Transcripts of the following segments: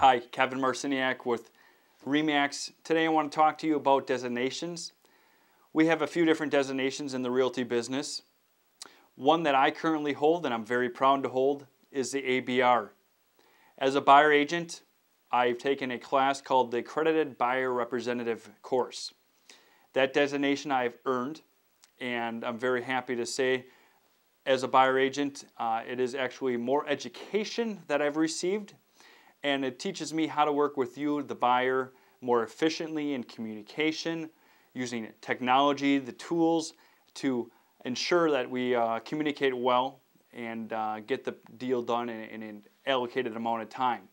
Hi, Kevin Marciniak with REMAX. Today I want to talk to you about designations. We have a few different designations in the realty business. One that I currently hold and I'm very proud to hold is the ABR. As a buyer agent, I've taken a class called the Accredited Buyer Representative course. That designation I've earned and I'm very happy to say as a buyer agent, uh, it is actually more education that I've received and it teaches me how to work with you, the buyer, more efficiently in communication, using technology, the tools to ensure that we uh, communicate well and uh, get the deal done in, in, an allocated amount of time.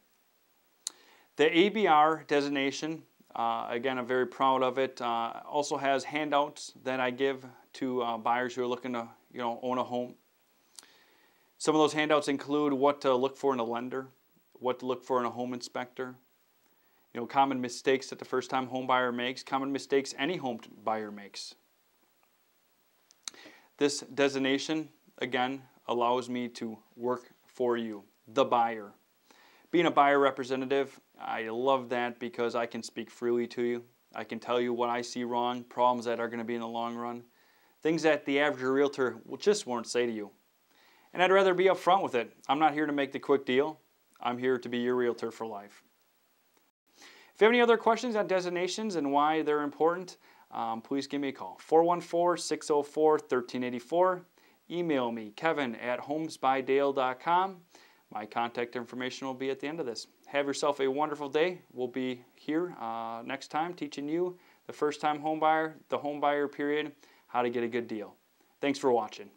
The ABR designation, uh, again, I'm very proud of it, uh, also has handouts that I give to uh, buyers who are looking to you know, own a home. Some of those handouts include what to look for in a lender, what to look for in a home inspector, you know, common mistakes that the first time home buyer makes, common mistakes any home buyer makes. This designation, again, allows me to work for you, the buyer. Being a buyer representative, I love that because I can speak freely to you. I can tell you what I see wrong, problems that are going to be in the long run, things that the average realtor just won't say to you. And I'd rather be upfront with it. I'm not here to make the quick deal. I'm here to be your realtor for life. If you have any other questions on designations and why they're important, um, please give me a call. 414-604-1384. Email me, kevin at homesbydale.com. My contact information will be at the end of this. Have yourself a wonderful day. We'll be here uh, next time teaching you, the first time home buyer, the home buyer period, how to get a good deal. Thanks for watching.